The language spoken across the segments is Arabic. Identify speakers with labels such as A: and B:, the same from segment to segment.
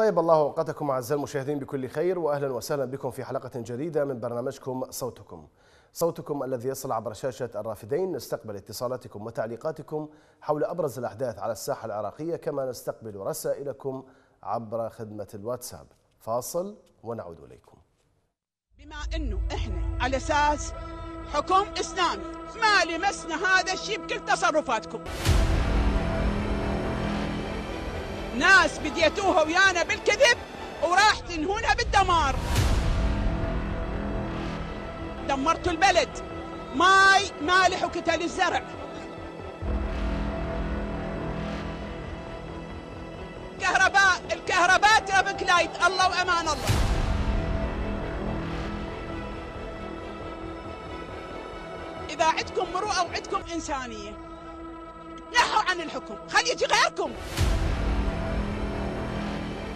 A: طيب الله أوقاتكم أعزائي المشاهدين بكل خير واهلا وسهلا بكم في حلقة جديدة من برنامجكم صوتكم. صوتكم الذي يصل عبر شاشة الرافدين نستقبل اتصالاتكم وتعليقاتكم حول أبرز الأحداث على الساحة العراقية كما نستقبل رسائلكم عبر خدمة الواتساب. فاصل ونعود إليكم.
B: بما إنه إحنا على أساس حكم إسلامي ما لمسنا هذا الشيء بكل تصرفاتكم. ناس بديتوها ويانا بالكذب وراح تنهونها بالدمار. دمرتوا البلد. ماي مالح وكتل الزرع. كهرباء الكهرباء تربك لايت الله وأمان الله. إذا عندكم مروءة وعندكم إنسانية نحوا عن الحكم. خلي يجي غيركم.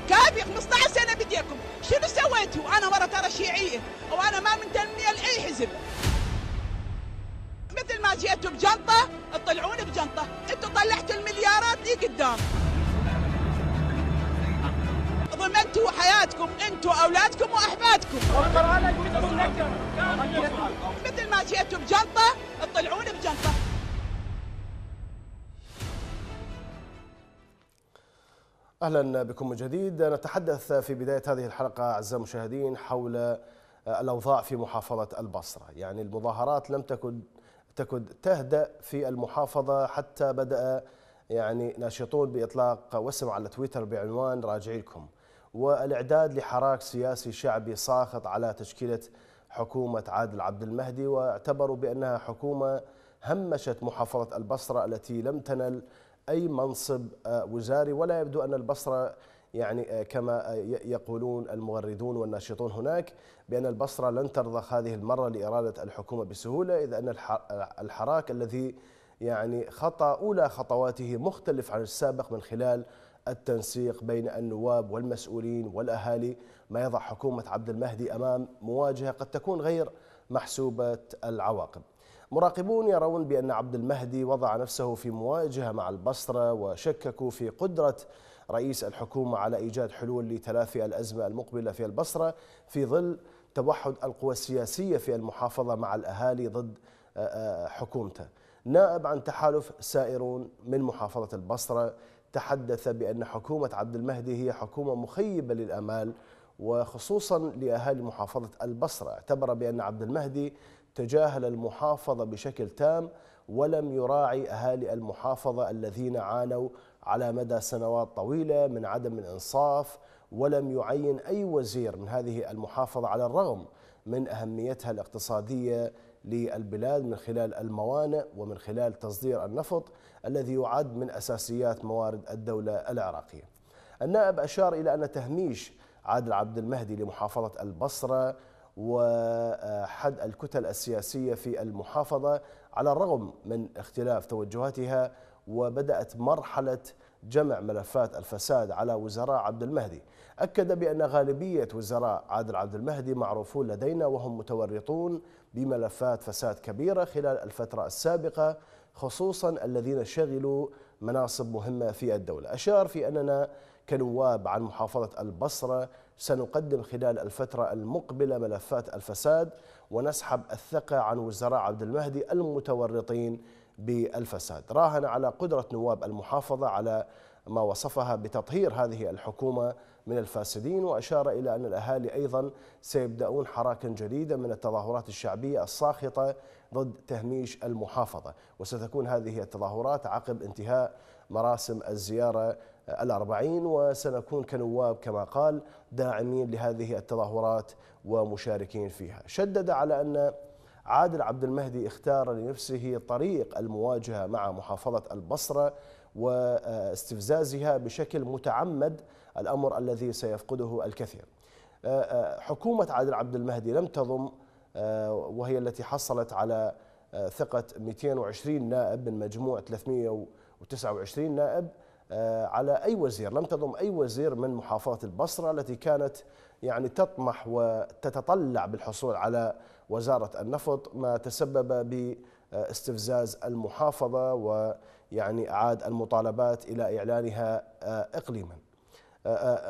B: كافي 15 سنة بديكم. شنو سويتوا؟ أنا مرة ترى شيعية وأنا ما منتميه لأي حزب. مثل ما جيتوا بجنطة تطلعون بجنطة. أنتوا طلعتوا المليارات دي قدام. ضمنتوا حياتكم أنتوا أولادكم وأحفادكم. مثل ما جيتوا بجنطة تطلعون بجنطة.
A: أهلا بكم من جديد. نتحدث في بداية هذه الحلقة أعزائي المشاهدين حول الأوضاع في محافظة البصرة، يعني المظاهرات لم تكن تكد تهدأ في المحافظة حتى بدأ يعني ناشطون بإطلاق وسم على تويتر بعنوان راجعي لكم والإعداد لحراك سياسي شعبي ساخط على تشكيلة حكومة عادل عبد المهدي واعتبروا بأنها حكومة همشت محافظة البصرة التي لم تنل أي منصب وزاري ولا يبدو أن البصرة يعني كما يقولون المغردون والناشطون هناك بأن البصرة لن ترضخ هذه المرة لإرادة الحكومة بسهولة إذا أن الحراك الذي يعني خطأ أولى خطواته مختلف عن السابق من خلال التنسيق بين النواب والمسؤولين والأهالي. ما يضع حكومة عبد المهدي أمام مواجهة قد تكون غير محسوبة العواقب. مراقبون يرون بأن عبد المهدي وضع نفسه في مواجهة مع البصرة وشككوا في قدرة رئيس الحكومة على إيجاد حلول لتلافي الأزمة المقبلة في البصرة في ظل توحد القوى السياسية في المحافظة مع الأهالي ضد حكومته. نائب عن تحالف سائرون من محافظة البصرة تحدث بأن حكومة عبد المهدي هي حكومة مخيبة للأمال وخصوصا لأهالي محافظة البصرة. اعتبر بأن عبد المهدي تجاهل المحافظة بشكل تام ولم يراعي أهالي المحافظة الذين عانوا على مدى سنوات طويلة من عدم الإنصاف ولم يعين أي وزير من هذه المحافظة على الرغم من أهميتها الاقتصادية للبلاد من خلال الموانئ ومن خلال تصدير النفط الذي يعد من أساسيات موارد الدولة العراقية. النائب أشار إلى أن تهميش عادل عبد المهدي لمحافظة البصرة وحد الكتل السياسية في المحافظة على الرغم من اختلاف توجهاتها وبدأت مرحلة جمع ملفات الفساد على وزراء عبد المهدي. أكد بأن غالبية وزراء عادل عبد المهدي معروفون لدينا وهم متورطون بملفات فساد كبيرة خلال الفترة السابقة خصوصا الذين شغلوا مناصب مهمة في الدولة. أشار في أننا كنواب عن محافظة البصرة سنقدم خلال الفترة المقبلة ملفات الفساد ونسحب الثقة عن وزراء عبد المهدي المتورطين بالفساد. راهن على قدرة نواب المحافظة على ما وصفها بتطهير هذه الحكومة من الفاسدين وأشار إلى أن الأهالي أيضا سيبدأون حراكا جديدة من التظاهرات الشعبية الساخطة ضد تهميش المحافظة. وستكون هذه التظاهرات عقب انتهاء مراسم الزيارة الأربعين وسنكون كنواب كما قال داعمين لهذه التظاهرات ومشاركين فيها. شدد على أن عادل عبد المهدي اختار لنفسه طريق المواجهة مع محافظة البصرة واستفزازها بشكل متعمد الأمر الذي سيفقده الكثير. حكومة عادل عبد المهدي لم تضم وهي التي حصلت على ثقة 220 نائب من مجموع 329 نائب. على أي وزير لم تضم أي وزير من محافظة البصرة التي كانت يعني تطمح وتتطلع بالحصول على وزارة النفط ما تسبب باستفزاز المحافظة ويعني أعاد المطالبات إلى إعلانها إقليما.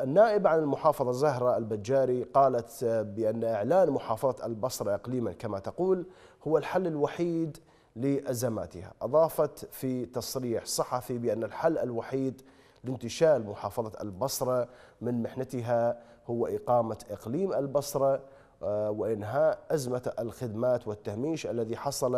A: النائب عن المحافظة زهرة البجاري قالت بأن إعلان محافظة البصرة إقليما كما تقول هو الحل الوحيد لأزماتها. أضافت في تصريح صحفي بأن الحل الوحيد لانتشال محافظة البصرة من محنتها هو إقامة إقليم البصرة آه، وإنهاء أزمة الخدمات والتهميش الذي حصل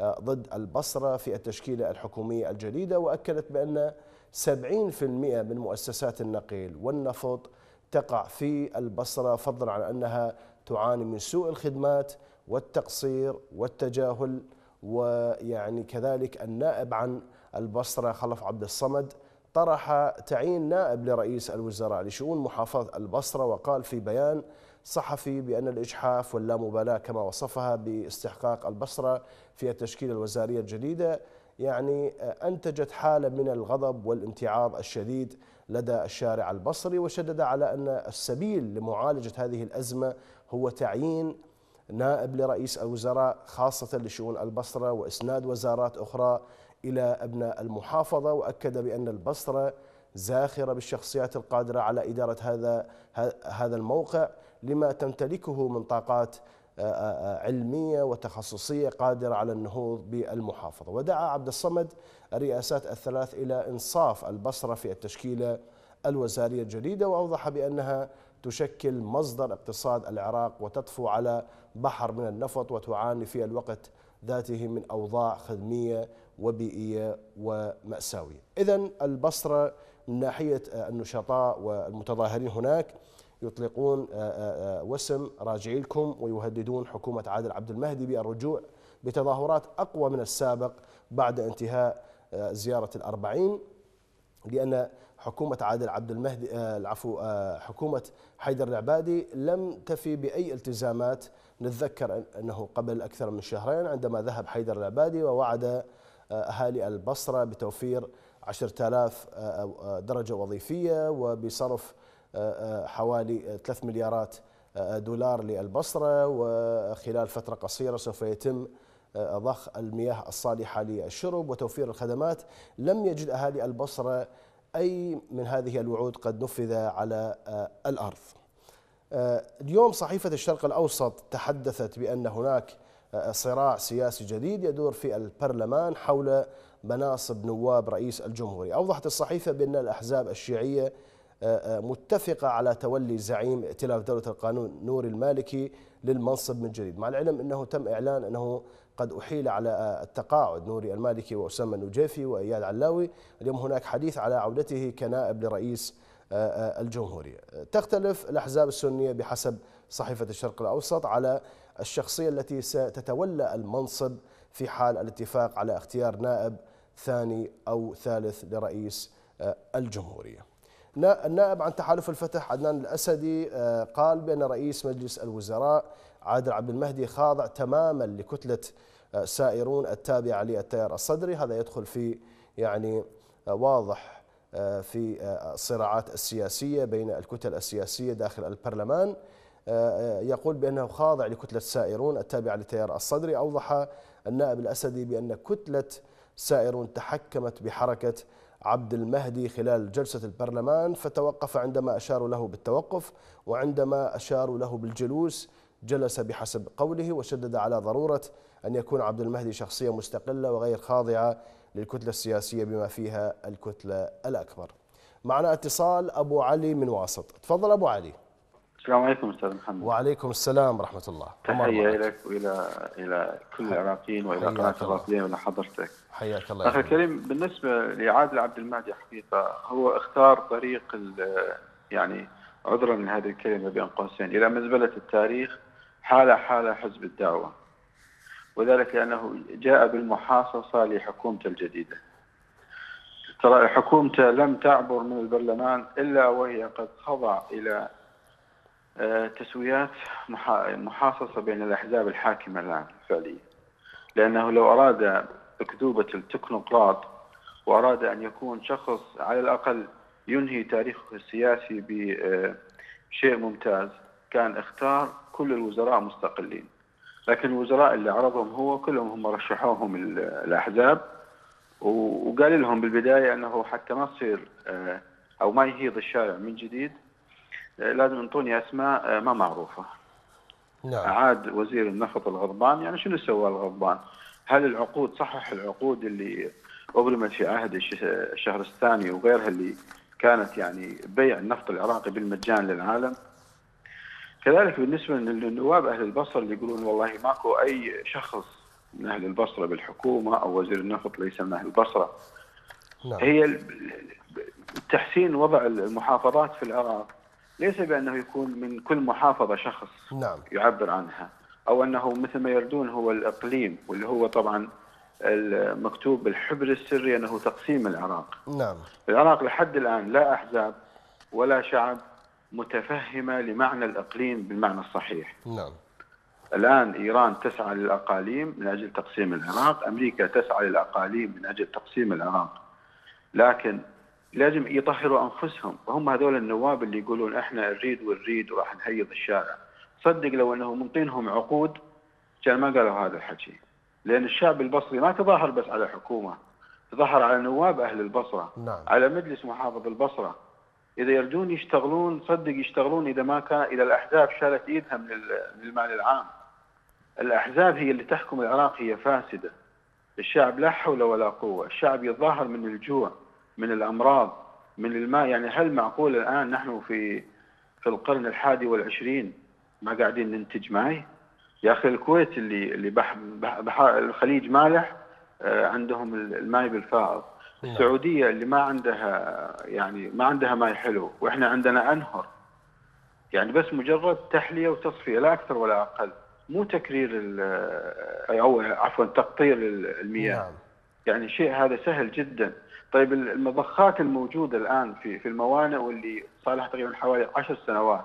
A: آه، ضد البصرة في التشكيلة الحكومية الجديدة وأكدت بأن 70% من مؤسسات النقل والنفط تقع في البصرة فضلا عن أنها تعاني من سوء الخدمات والتقصير والتجاهل. ويعني كذلك النائب عن البصرة خلف عبد الصمد طرح تعيين نائب لرئيس الوزراء لشؤون محافظة البصرة وقال في بيان صحفي بأن الإجحاف واللامبالاة كما وصفها باستحقاق البصرة في التشكيلة الوزارية الجديدة يعني أنتجت حالة من الغضب والامتعاض الشديد لدى الشارع البصري وشدد على أن السبيل لمعالجة هذه الأزمة هو تعيين نائب لرئيس الوزراء خاصة لشؤون البصرة وإسناد وزارات أخرى إلى أبناء المحافظة وأكد بأن البصرة زاخرة بالشخصيات القادرة على إدارة هذا هذا الموقع لما تمتلكه من طاقات علمية وتخصصية قادرة على النهوض بالمحافظة. ودعا عبد الصمد الرئاسات الثلاث إلى إنصاف البصرة في التشكيلة الوزارية الجديدة وأوضح بأنها تشكل مصدر اقتصاد العراق وتطفو على بحر من النفط وتعاني في الوقت ذاته من أوضاع خدمية وبيئية ومأساوية. إذا البصرة من ناحية النشطاء والمتظاهرين هناك يطلقون آه، آه، آه، وسم راجعي لكم ويهددون حكومة عادل عبد المهدي بالرجوع بتظاهرات أقوى من السابق بعد انتهاء زيارة الأربعين لأن حكومة عادل عبد المهدي العفو حكومة حيدر العبادي لم تفي بأي التزامات نتذكر أنه قبل أكثر من شهرين عندما ذهب حيدر العبادي ووعد أهالي البصرة بتوفير 10000 درجة وظيفية وبصرف حوالي 3 مليارات دولار للبصرة وخلال فترة قصيرة سوف يتم ضخ المياه الصالحة للشرب وتوفير الخدمات. لم يجد أهالي البصرة أي من هذه الوعود قد نفذ على الأرض. اليوم صحيفة الشرق الأوسط تحدثت بأن هناك صراع سياسي جديد يدور في البرلمان حول مناصب نواب رئيس الجمهورية. أوضحت الصحيفة بأن الأحزاب الشيعية متفقة على تولي زعيم ائتلاف دولة القانون نور المالكي للمنصب من جديد مع العلم أنه تم إعلان أنه قد أحيل على التقاعد نوري المالكي وأسامة النجيفي وإياد علاوي. اليوم هناك حديث على عودته كنائب لرئيس الجمهورية. تختلف الأحزاب السنية بحسب صحيفة الشرق الأوسط على الشخصية التي ستتولى المنصب في حال الاتفاق على اختيار نائب ثاني أو ثالث لرئيس الجمهورية. النائب عن تحالف الفتح عدنان الأسدي آه، قال بأن رئيس مجلس الوزراء عادل عبد المهدي خاضع تماما لكتلة آه، سائرون التابعة للتيار الصدري. هذا يدخل في يعني آه، واضح في الصراعات السياسية بين الكتل السياسية داخل البرلمان. يقول بأنه خاضع لكتلة سائرون التابعة للتيار الصدري. أوضح النائب الأسدي بأن كتلة سائرون تحكمت بحركة عبد المهدي خلال جلسة البرلمان فتوقف عندما أشاروا له بالتوقف وعندما أشاروا له بالجلوس جلس بحسب قوله وشدد على ضرورة أن يكون عبد المهدي شخصية مستقلة وغير خاضعة للكتلة السياسية بما فيها الكتلة الأكبر. معنا اتصال أبو علي من واسط. تفضل أبو علي.
C: السلام عليكم أستاذ محمد.
A: وعليكم السلام ورحمة الله.
C: تحية لك والى إلى كل العراقيين وإلى قناة العراقيين والى حضرتك.
A: حياك الله
C: أخي الكريم بالنسبة لعادل عبد المهدي حقيقة هو اختار طريق يعني عذرا من هذه الكلمة بين قوسين. إلى مزبلة التاريخ حال حال حزب الدعوة. وذلك لأنه جاء بالمحاصصة لحكومته الجديدة. ترى حكومته لم تعبر من البرلمان إلا وهي قد خضع إلى آه، تسويات محاصصة بين الأحزاب الحاكمة الآن فعليا. لأنه لو أراد أكذوبة التكنوقراط وأراد أن يكون شخص على الأقل ينهي تاريخه السياسي بشيء ممتاز كان اختار كل الوزراء مستقلين. لكن الوزراء اللي عرضهم هو كلهم هم رشحوهم الأحزاب وقال لهم بالبداية أنه حتى ما تصير آه، أو ما يهيض الشارع من جديد آه، لازم ينطوني أسماء آه، ما معروفة
A: نعم
C: اعاد وزير النفط الغضبان يعني شنو سوى الغضبان؟ هل العقود صحح العقود اللي ابرمت في عهد الش- الشهرستاني وغيرها اللي كانت يعني بيع النفط العراقي بالمجان للعالم؟ كذلك بالنسبة للنواب أهل البصرة اللي يقولون والله ماكو أي شخص من أهل البصرة بالحكومة أو وزير النفط ليس من أهل البصرة.
A: نعم.
C: هي تحسين وضع المحافظات في العراق ليس بأنه يكون من كل محافظة شخص
A: نعم.
C: يعبر عنها أو أنه مثل ما يردون هو الإقليم واللي هو طبعا المكتوب بالحبر السري أنه تقسيم العراق.
A: نعم.
C: العراق لحد الآن لا أحزاب ولا شعب متفهمة لمعنى الإقليم بالمعنى الصحيح.
A: نعم
C: الآن إيران تسعى للأقاليم من أجل تقسيم العراق، أمريكا تسعى للأقاليم من أجل تقسيم العراق. لكن لازم يطهروا أنفسهم، وهم هذول النواب اللي يقولون إحنا نريد ونريد وراح نهيض الشارع. صدق لو انهم منطينهم عقود كان ما قالوا هذا الحكي. لأن الشعب البصري ما تظاهر بس على حكومة، تظاهر على نواب أهل البصرة،
A: نعم.
C: على مجلس محافظ البصرة. إذا يردون يشتغلون صدق يشتغلون إذا ما كان إذا الأحزاب شالت إيدها من ال- من المال العام. الأحزاب هي اللي تحكم العراق هي فاسدة. الشعب لا حول ولا قوة، الشعب يتظاهر من الجوع، من الأمراض، من الماء، يعني هل معقول الآن نحن في في القرن الحادي والعشرين ما قاعدين ننتج ماي؟ يا أخي الكويت اللي اللي بح بح بح الخليج مالح آه، عندهم الماي بالفائض.
A: نعم.
C: السعودية اللي ما عندها يعني ما عندها ماي حلو وإحنا عندنا أنهر. يعني بس مجرد تحلية وتصفية لا أكثر ولا أقل. مو تكرير أو عفوا تقطير المياه.
A: نعم.
C: يعني شيء هذا سهل جدا. طيب المضخات الموجودة الآن في في الموانئ واللي صار لها تقريبا حوالي عشر سنوات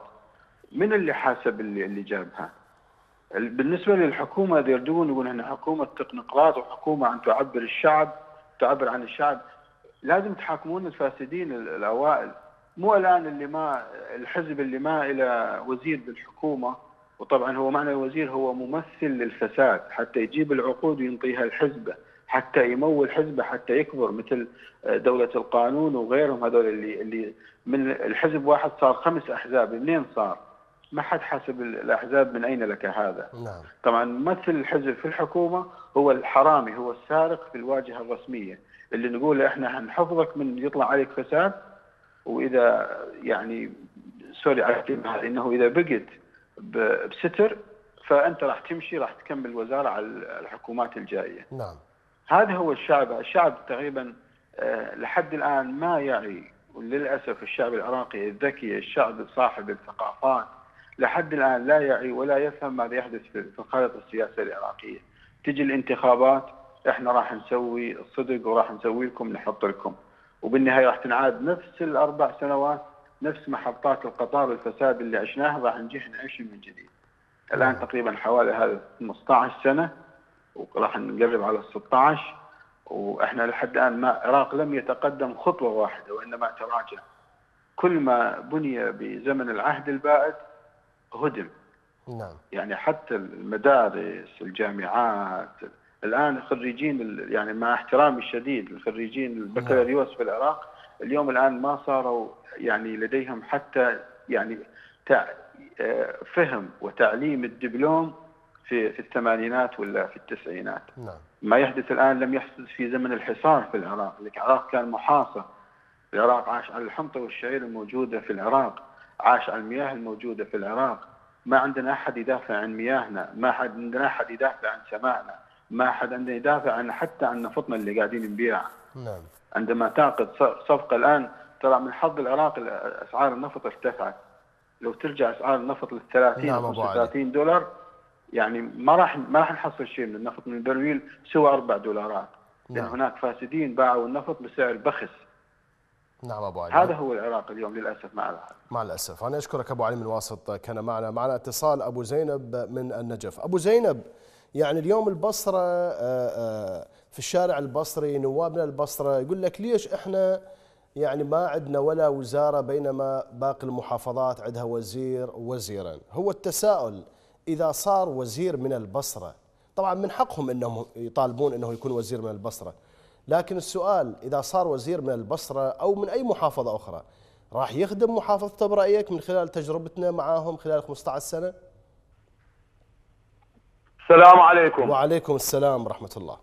C: من اللي حاسب اللي اللي جابها؟ ال- بالنسبة للحكومة يردون يقولون إحنا حكومة تقنقراط وحكومة عن تعبر الشعب. تعبر عن الشعب لازم تحاكمون الفاسدين ال- الأوائل مو الآن اللي ما الحزب اللي ما إلى وزير بالحكومة وطبعا هو معنى الوزير هو ممثل للفساد حتى يجيب العقود وينطيها الحزبه حتى يمول حزبه حتى يكبر مثل دولة القانون وغيرهم هذول اللي اللي من الحزب واحد صار خمس أحزاب منين صار؟ ما حد حاسب الأحزاب من أين لك هذا؟
A: نعم
C: طبعا ممثل الحزب في الحكومة هو الحرامي هو السارق في الواجهة الرسمية اللي نقول إحنا حنحفظك من يطلع عليك فساد وإذا يعني سوري على الكلمة إنه إذا بقت ب- بستر فأنت راح تمشي راح تكمل الوزاره على الحكومات الجايه.
A: نعم
C: هذا هو الشعب، الشعب تقريبا آه، لحد الآن ما يعي وللأسف الشعب العراقي الذكي، الشعب صاحب الثقافات لحد الآن لا يعي ولا يفهم ماذا يحدث في في الخارطة السياسية العراقية. تجي الانتخابات إحنا راح نسوي الصدق وراح نسوي لكم نحط لكم. وبالنهاية راح تنعاد نفس الأربع سنوات نفس محطات القطار والفساد اللي عشناها راح نجي نعيش من جديد. الآن تقريبا حوالي هذا 15 سنة وراح نقرب على ال 16 وإحنا لحد الآن ما العراق لم يتقدم خطوة واحدة وإنما تراجع. كل ما بني بزمن العهد البائد هدم.
A: نعم.
C: يعني حتى المدارس الجامعات الآن خريجين يعني مع احترامي الشديد الخريجين البكالوريوس في العراق اليوم الآن ما صاروا يعني لديهم حتى يعني آه، فهم وتعليم الدبلوم في في الثمانينات ولا في التسعينات.
A: نعم.
C: ما يحدث الآن لم يحدث في زمن الحصار في العراق، العراق كان محاصر. العراق عاش على الحنطة والشعير الموجودة في العراق، عاش على المياه الموجودة في العراق، ما عندنا أحد يدافع عن مياهنا، ما حد عندنا أحد يدافع عن سمائنا، ما حد عندنا يدافع عن حتى عن نفطنا اللي قاعدين نبيعه.
A: نعم
C: عندما تعقد ص- صفقة الآن ترى من حظ العراق ال- أسعار النفط ارتفعت. لو ترجع أسعار النفط لل 30
A: نعم
C: و
A: أبو علي.
C: 35 دولار يعني ما راح ما راح نحصل شيء من النفط من البرميل سوى 4 دولارات. لأن
A: نعم.
C: هناك فاسدين باعوا النفط بسعر بخس.
A: نعم أبو علي.
C: هذا هو العراق اليوم للأسف مع العراق.
A: مع الأسف. أنا أشكرك أبو علي من واسط كان معنا معنا اتصال أبو زينب من النجف. أبو زينب يعني اليوم البصرة آه، آه، في الشارع البصري نوابنا البصرة يقول لك ليش إحنا يعني ما عندنا ولا وزارة بينما باقي المحافظات عندها وزير ووزيرين هو التساؤل إذا صار وزير من البصرة. طبعا من حقهم إنهم يطالبون إنه يكون وزير من البصرة. لكن السؤال إذا صار وزير من البصرة أو من أي محافظة أخرى راح يخدم محافظته برأيك من خلال تجربتنا معاهم خلال 15 سنة؟
D: السلام عليكم.
A: وعليكم السلام ورحمة الله.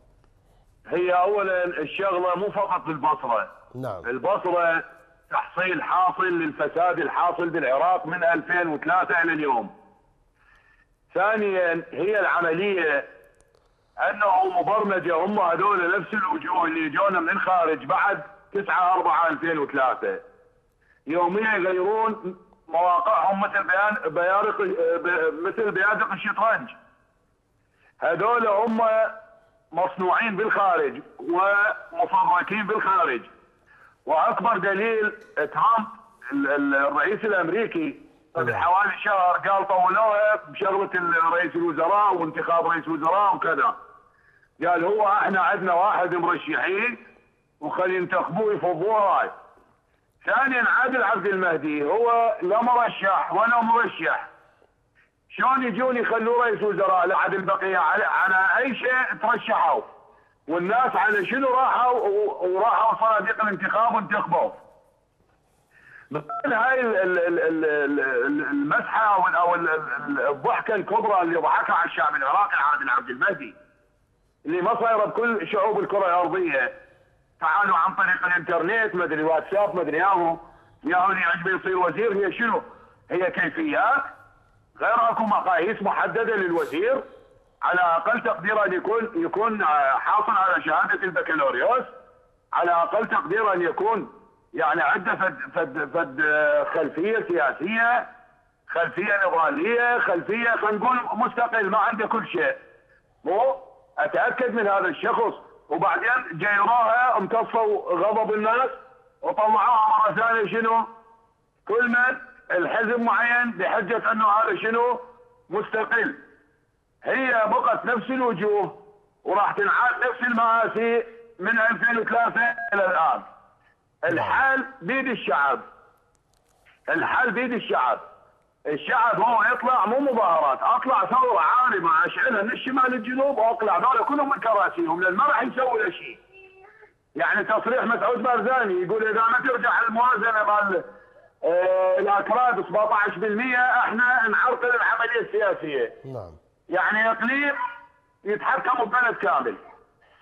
D: هي اولا الشغلة مو فقط بالبصرة.
A: نعم.
D: البصرة تحصيل حاصل للفساد الحاصل بالعراق من 2003 إلى اليوم. ثانيا هي العملية أنه مبرمجه هم هذول نفس الوجوه اللي جونا من الخارج بعد 9 4 2003 يوميا يغيرون مواقعهم مثل بيان بيارق مثل بيادق الشطرنج. هذول هم مصنوعين بالخارج ومفبركين بالخارج. وأكبر دليل ترامب الرئيس الأمريكي قبل حوالي شهر قال طولوها بشغله رئيس الوزراء وانتخاب رئيس الوزراء وكذا. قال هو إحنا عندنا واحد مرشحين وخلي ينتخبوه يفضوه هاي ثانيا عادل عبد المهدي هو لا مرشح ولا مرشح. شلون يجون يخلوه رئيس وزراء؟ لا عاد البقيه على, على أي شيء ترشحوا. والناس على شنو راحوا وراحوا صناديق الانتخاب وانتخبوا هاي المسحة أو الضحكة الكبرى اللي ضحكها على الشعب العراقي عادل عبد المهدي اللي ما صايرة بكل شعوب الكرة الأرضية. تعالوا عن طريق الإنترنت مدري واتساب مدري ياهو. ياهو اللي يعجبه يصير وزير هي شنو؟ هي كيفيات. غير أكو مقاييس محددة للوزير. على أقل تقدير أن يكون يكون حاصل على شهادة البكالوريوس. على أقل تقدير أن يكون يعني عنده فد فد فد خلفية سياسية خلفية نضاليه خلفية خلينا نقول مستقل ما عنده كل شيء مو أتأكد من هذا الشخص وبعدين جيروها امتصوا غضب الناس وطلعوها مره ثانية شنو؟ كل من الحزب معين بحجة أنه هذا شنو؟ مستقل. هي بقت نفس الوجوه وراح تنعاد نفس المآسي من 2003 إلى الآن. الحل بيد الشعب. الحل بيد الشعب. الشعب هو يطلع مو مظاهرات، أطلع ثورة عارمه أشعلها من الشمال للجنوب وأطلع ذولا كلهم من كراسيهم لأن ما راح يسوي له شيء. يعني تصريح مسعود بارزاني يقول إذا ما ترجع الموازنة مال آه الأكراد 17% إحنا نعرقل العملية السياسية.
A: نعم.
D: يعني اقليم يتحكم ببلد كامل.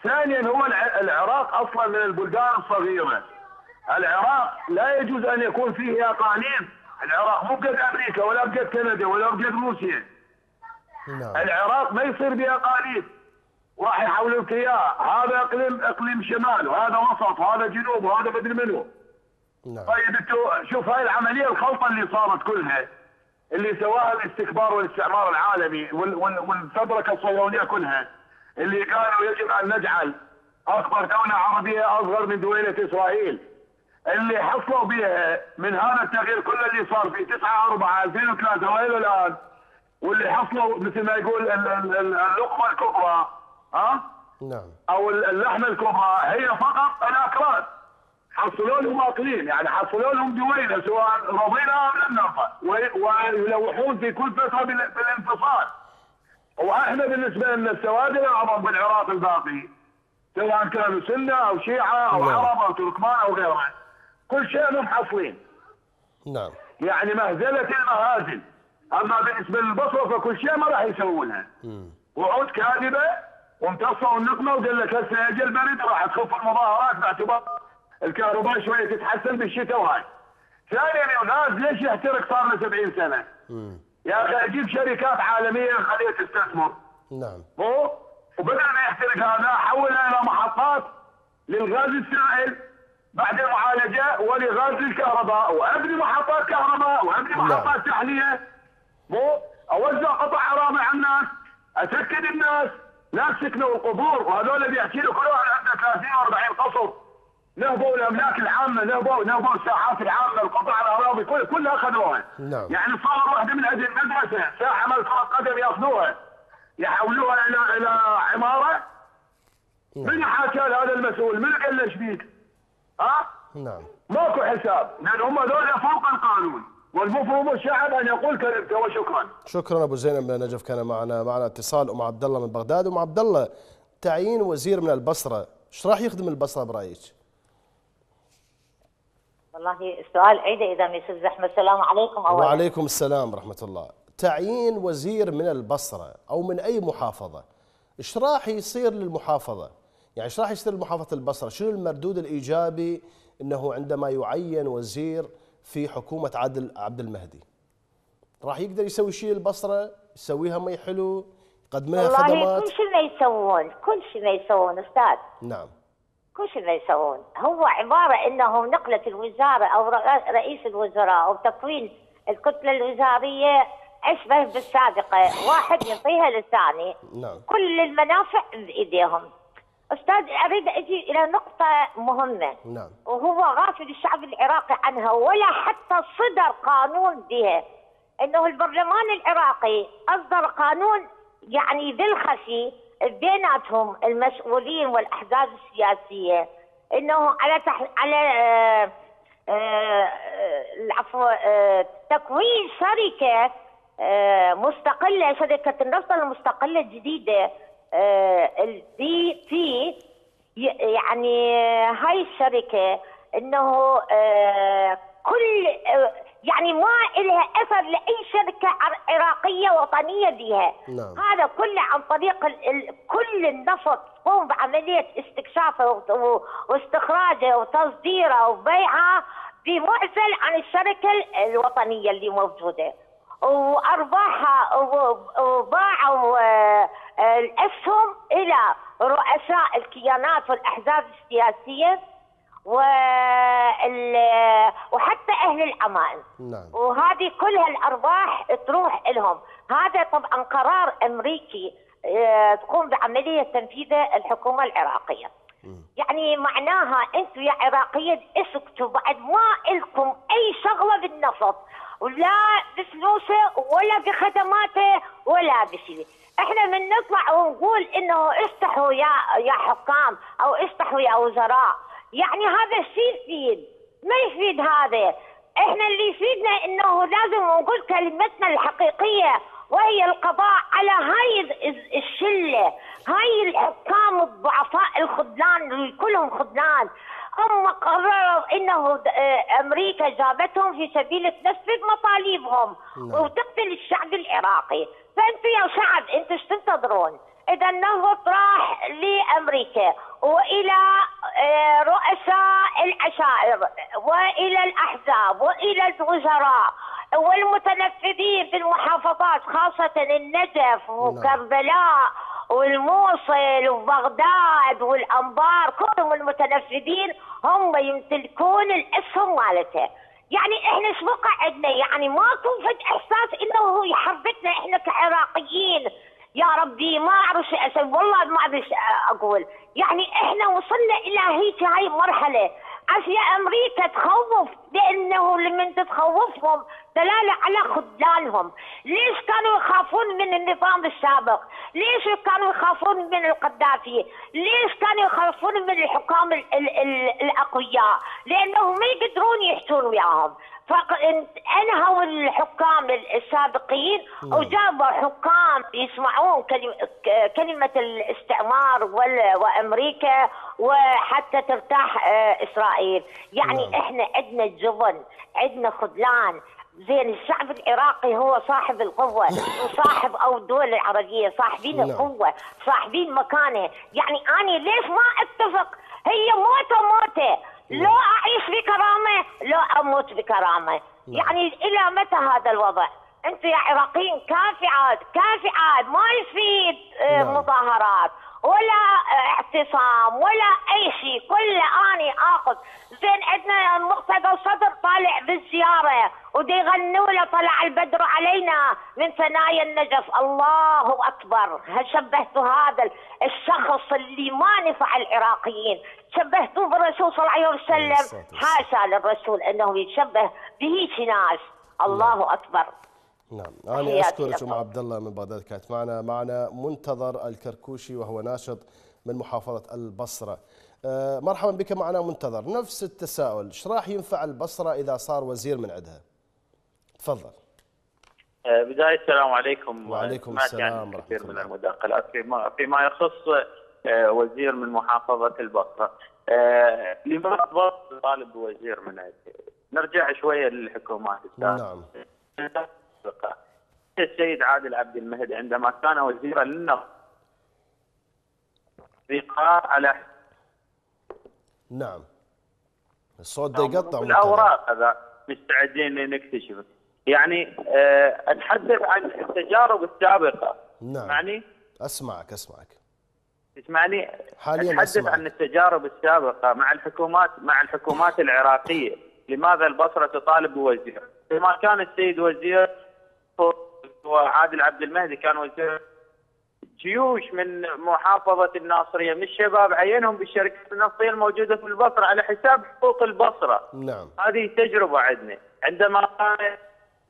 D: ثانيا هو العراق أصلا من البلدان الصغيرة. العراق لا يجوز أن يكون فيه اقاليم العراق مو بقد أمريكا ولا بقد كندا ولا بقد روسيا.
A: نعم.
D: العراق ما يصير باقاليم راح يحولوا لك اياه هذا اقليم إقليم شمال وهذا وسط وهذا جنوب وهذا مدري منو.
A: نعم.
D: طيب أنتوا شوف هاي العملية الخلطة اللي صارت كلها اللي سواها الاستكبار والاستعمار العالمي والفبركة الصهيونية كلها اللي قالوا يجب أن نجعل أكبر دولة عربية أصغر من دويله إسرائيل. اللي حصلوا بها من هذا التغيير كله اللي صار في 9 4 2003 وإلى الآن واللي حصلوا مثل ما يقول اللقمة الكبرى ها؟
A: نعم
D: أو اللحمه الكبرى هي فقط الاكراد حصلوا لهم اقليم يعني حصلوا لهم دويله سواء رضينا أم لم نرضى ويلوحون في كل فترة بالانفصال وإحنا بالنسبة لنا السواد الأعظم بالعراق الباقي سواء كانوا سنة أو شيعة أو
A: نعم.
D: عرب أو تركمان أو غيرهم كل شيء محصلين
A: نعم
D: يعني مهزلة المهازل أما بالنسبة للبصره فكل شيء ما راح يسوونها. وعود كاذبة وامتصوا النقمة وقال لك هسه اجى البرد راح تخف المظاهرات باعتبار الكهرباء شوية تتحسن بالشتاء وهاي. ثانيا يا ناس ليش يحترق صار له 70 سنة؟
A: مم.
D: يا أخي أجيب شركات عالمية خليها تستثمر
A: نعم
D: مو وبدل ما يحترق هذا حولها إلى محطات للغاز السائل بعد المعالجة ولغاز الكهرباء وابني محطات كهرباء وابني
A: نعم.
D: محطات تحليه مو؟ أوزع قطع حرامه على الناس أسكن الناس ناس سكنوا القبور وهذول بيحكي له كل واحد عنده 30 و40 قصر. نهبوا الأملاك العامة نهبوا نهبوا الساحات العامة القطع الأراضي كل كلها أخذوها.
A: نعم.
D: يعني صار واحدة من أجل المدرسة ساحة مال كره قدم ياخذوها. يحولوها إلى إلى عمارة. من حكى هذا المسؤول؟ من قال له إيش بيك؟ ها؟
A: نعم.
D: ماكو حساب. لأن هم ذولا فوق القانون. والمفروض الشعب أن يقول كلمته وشكرا.
A: شكرا أبو زينب. من نجف كان معنا معنا اتصال ام عبد الله من بغداد. ام عبد الله تعيين وزير من البصرة. إيش راح يخدم البصرة برأيك؟
E: والله السؤال عيده إذا ما يصير زحمة. السلام عليكم اولا.
A: وعليكم السلام ورحمة الله. تعيين وزير من البصرة أو من أي محافظة. إيش راح يصير للمحافظة؟ يعني إيش راح يصير لمحافظة البصرة؟ شنو المردود الإيجابي أنه عندما يعين وزير في حكومة عادل عبد المهدي؟ راح يقدر يسوي شيء للبصرة؟ يسويها مي حلو يقدم لها
E: والله
A: خدمات؟
E: كل شيء ما يسوون كل شيء ما يسوون أستاذ.
A: نعم.
E: كل شيء ما يسوون. هو عبارة إنه نقلة الوزارة أو رئ- رئيس الوزراء أو تكوين الكتلة الوزارية اشبه بالسابقة؟ واحد يعطيها للثاني.
A: نعم.
E: كل المنافع بإيديهم. أستاذ أريد أجي إلى نقطة مهمة.
A: نعم.
E: وهو غافل الشعب العراقي عنها ولا حتى صدر قانون بها. إنه البرلمان العراقي أصدر قانون يعني بالخفي بيناتهم المسؤولين والأحزاب السياسية. إنه على تح... على آه، آه، آه، العفو آه، تكوين شركة آه، مستقلة شركة النفط المستقلة الجديدة. البي تي ي- يعني هاي الشركة إنه آه، كل آه، يعني ما لها أثر لأي شركة عر- عراقية وطنية بها
A: نعم.
E: هذا كله عن طريق ال ال كل النفط تقوم بعملية استكشافه واستخراجه وتصديره وبيعه بمعزل عن الشركة ال- الوطنية اللي موجودة وأرباحها وباعوا الأسهم إلى رؤساء الكيانات والأحزاب السياسية وال- وحتى أهل العمائم
A: نعم.
E: وهذه كلها الأرباح تروح لهم هذا طبعا قرار أمريكي آه، تقوم بعملية تنفيذه الحكومة العراقية. يعني معناها أنتم يا عراقيين اسكتوا بعد ما لكم أي شغلة بالنفط ولا بفلوسه ولا بخدماته ولا بشيء إحنا من نطلع ونقول إنه افتحوا يا يا حكام أو افتحوا يا وزراء. يعني هذا الشيء يفيد ما يفيد هذا. إحنا اللي يفيدنا إنه لازم نقول كلمتنا الحقيقية وهي القضاء على هاي ال- الشلة. هاي الحكام الضعفاء الخذلان كلهم خذلان. هم قرروا إنه آه، أمريكا جابتهم في سبيل تنفذ مطالبهم
A: نعم.
E: وتقتل الشعب العراقي. فانتم يا شعب أنتم إيش تنتظرون؟ إذا النفط راح لأمريكا وإلى آه، رؤساء العشائر وإلى الأحزاب وإلى الوزراء والمتنفذين في المحافظات خاصة النجف وكربلاء والموصل وبغداد والأنبار كلهم المتنفذين هم يمتلكون الاسهم مالته. يعني إحنا إيش بقى عندنا؟ يعني ماكو فد إحساس إنه هو يحركنا إحنا كعراقيين. يا ربي ما أعرف شو أسوي والله ما أدري أقول. يعني إحنا وصلنا إلى هيك هاي المرحله عشان أمريكا تخوف لأنه لمن تتخوفهم دلالة على خذلانهم. ليش كانوا يخافون من النظام السابق؟ ليش كانوا يخافون من القذافي؟ ليش كانوا يخافون من الحكام ال ال ال الأقوياء؟ لأنهم ما يقدرون يحتون وياهم. فانهوا الحكام السابقين وجابوا حكام يسمعون كلمة, الاستعمار وأمريكا وحتى ترتاح آه، إسرائيل. يعني
A: نعم.
E: إحنا عندنا جبن عندنا خذلان. زين الشعب العراقي هو صاحب القوة وصاحب أو الدول العربية صاحبين
A: نعم.
E: القوة صاحبين مكانه. يعني أنا ليش ما أتفق؟ هي موتة موتة. لو أعيش بكرامة لو أموت بكرامة. يعني إلى متى هذا الوضع؟ أنتم يا عراقيين كافعات كافعات ما يفيد آه،
A: نعم.
E: مظاهرات. ولا اعتصام ولا أي شيء. كله أني آخذ. زين عندنا مقتدى الصدر طالع بالزياره ودي يغنوا له طلع البدر علينا من ثنايا النجف. الله أكبر. هل شبهتوا هذا الشخص اللي ما نفع العراقيين؟ شبهتوه بالرسول صلى الله عليه وسلم. حاشا للرسول انه يتشبه بهيك ناس. الله أكبر.
A: نعم. أنا أشكرك. أم عبد الله من بغداد كانت معنا معنا منتظر الكركوشي وهو ناشط من محافظة البصرة. آه، مرحبا بك معنا منتظر. نفس التساؤل إيش راح ينفع البصرة إذا صار وزير من عندها؟ تفضل.
F: آه، بداية السلام عليكم.
A: وعليكم
F: سمعت
A: السلام
F: يعني
A: ورحمة
F: كثير من. المداخلات فيما فيما يخص آه، وزير من محافظة البصرة. لماذا بصري طالب بوزير من عندي؟ نرجع شوية للحكومات. السابقه
A: نعم
F: السيد عادل عبد المهدي عندما كان وزيرا للنفط بقاء على
A: نعم. الصوت ده يقطع.
F: الأوراق هذا. مستعدين نكتشف يعني آه، أتحدث عن التجارب السابقة.
A: نعم.
F: يعني
A: أسمعك أسمعك.
F: تسمعني؟
A: حالياً
F: أتحدث
A: أسمعك.
F: عن التجارب السابقة مع الحكومات مع الحكومات العراقية. لماذا البصرة تطالب بوزير؟ لما كان السيد وزير وعادل عبد المهدي كان وزير جيوش من محافظة الناصرية. من الشباب عينهم بالشركات النفطية الموجودة في البصرة على حساب حقوق البصرة.
A: نعم.
F: هذه تجربة عندنا عندما كان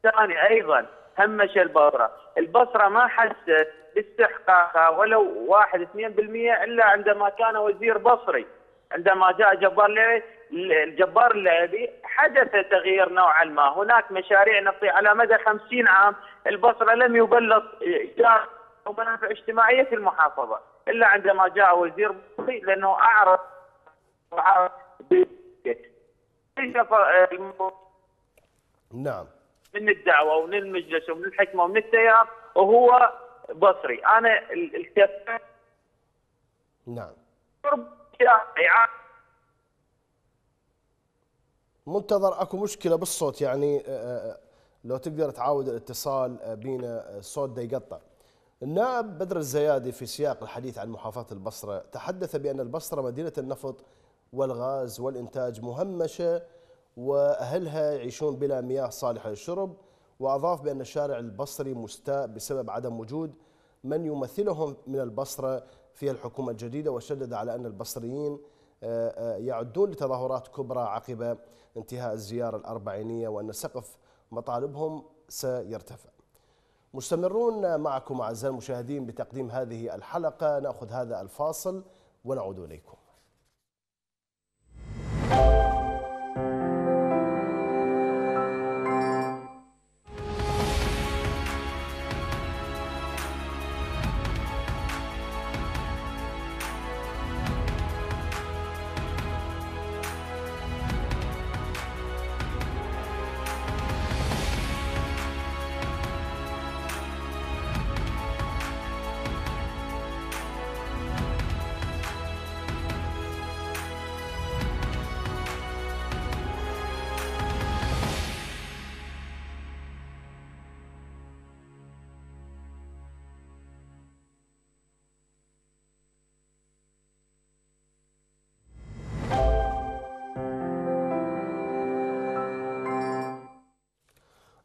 F: الثاني أيضا همش البصرة. البصرة ما حست باستحقاقها ولو واحد اثنين بالمية إلا عندما كان وزير بصري. عندما جاء جبار اللعبي الجبار اللعبي حدث تغيير نوعا ما. هناك مشاريع نفطية على مدى خمسين عام البصرة لم يبلط إيجار أو منافع اجتماعية في المحافظة إلا عندما جاء وزير بصري لأنه أعرف
A: نعم.
F: من الدعوة ومن المجلس ومن الحكمة ومن التيار وهو بصري. أنا ال- التفت
A: نعم. منتظر أكو مشكلة بالصوت يعني آه، آه، لو تقدر تعاود الاتصال آه، بينا آه، الصوت ده يقطع النائب بدر الزيادي في سياق الحديث عن محافظة البصرة تحدث بأن البصرة مدينة النفط والغاز والإنتاج مهمشة وأهلها يعيشون بلا مياه صالحة للشرب وأضاف بأن الشارع البصري مستاء بسبب عدم وجود من يمثلهم من البصرة في الحكومة الجديدة وشدد على أن البصريين آه، آه، يعدون لتظاهرات كبرى عقب انتهاء الزيارة الأربعينية وأن سقف مطالبهم سيرتفع. مستمرون معكم أعزائي المشاهدين بتقديم هذه الحلقة. نأخذ هذا الفاصل ونعود إليكم.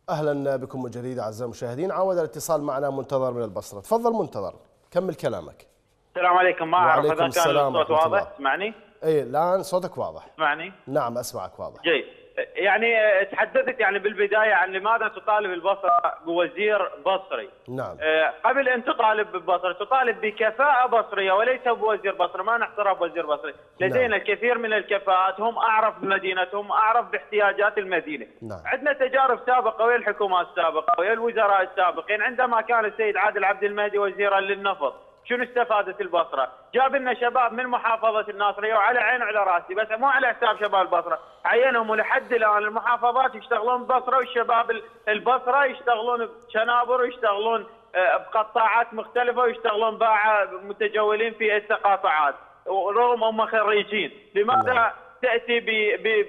A: أهلا بكم من جديد أعزائي المشاهدين. عاود الاتصال معنا منتظر من البصرة. تفضل منتظر. كمل كلامك.
F: السلام عليكم. ما اعرف اذا كان الصوت واضح. تسمعني
A: أي الآن صوتك واضح.
F: تسمعني
A: نعم أسمعك واضح.
F: جيد. يعني تحدثت يعني بالبداية عن لماذا تطالب البصرة بوزير بصري.
A: نعم.
F: آه، قبل أن تطالب بالبصره تطالب بكفاءة بصرية وليس بوزير بصري. ما نحصرها بوزير بصري. لدينا
A: نعم.
F: الكثير من الكفاءات. هم أعرف بمدينتهم أعرف باحتياجات المدينة.
A: نعم.
F: عندنا تجارب سابقة ويا الحكومات السابقه ويا الوزراء السابقين. عندما كان السيد عادل عبد المهدي وزيرا للنفط شنو استفادت البصرة؟ جاب لنا شباب من محافظة الناصرية وعلى عين وعلى رأسي بس مو على حساب شباب البصرة، عينهم ولحد الآن المحافظات يشتغلون ببصره والشباب ال- البصرة يشتغلون بشنابر ويشتغلون آه، بقطاعات مختلفة ويشتغلون باعه متجولين في التقاطعات ورغم هم خريجين، لماذا
A: نعم.
F: تأتي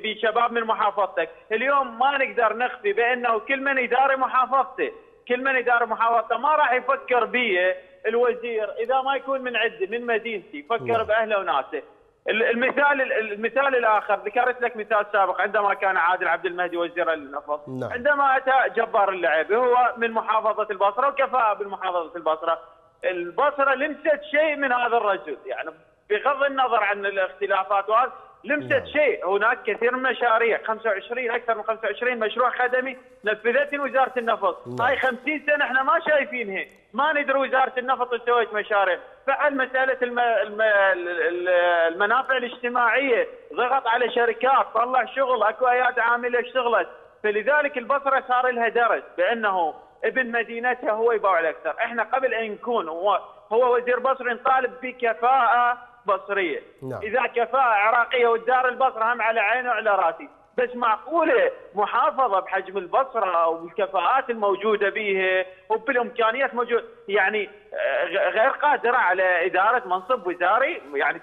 F: بشباب من محافظتك، اليوم ما نقدر نخفي بأنه كل من يداري محافظته، كل من يداري محافظته ما راح يفكر بي الوزير إذا ما يكون من عندي من مدينتي، فكر. بأهله وناسه. ال- المثال المثال الآخر ذكرت لك مثال سابق عندما كان عادل عبد المهدي وزيرا للنفط
A: نعم.
F: عندما أتى جبار اللعبي هو من محافظة البصرة وكفاءة بالمحافظة البصرة البصرة لمست شيء من هذا الرجل يعني بغض النظر عن الاختلافات وهذا لمست
A: نعم.
F: شيء. هناك كثير من المشاريع 25 أكثر من 25 مشروع خدمي نفذتها وزارة النفط. هاي 50 سنة إحنا ما شايفينها ما ندري وزارة النفط سوت مشاريع. فعل مسألة الم... الم... ال- المنافع الاجتماعية. ضغط على شركات. طلع شغل أكو اياد عاملة اشتغلت. فلذلك البصرة صار لها درس بأنه ابن مدينتها هو يباوع الأكثر. إحنا قبل أن نكون هو هو وزير بصري نطالب بكفاءة بصرية
A: نعم.
F: إذا كفاءة عراقية والدار البصرة هم على عيني وعلى رأسي بس معقولة محافظة بحجم البصرة والكفاءات الموجودة بيها وبالامكانيات موجوده يعني آه، غير قادره على إدارة منصب وزاري. يعني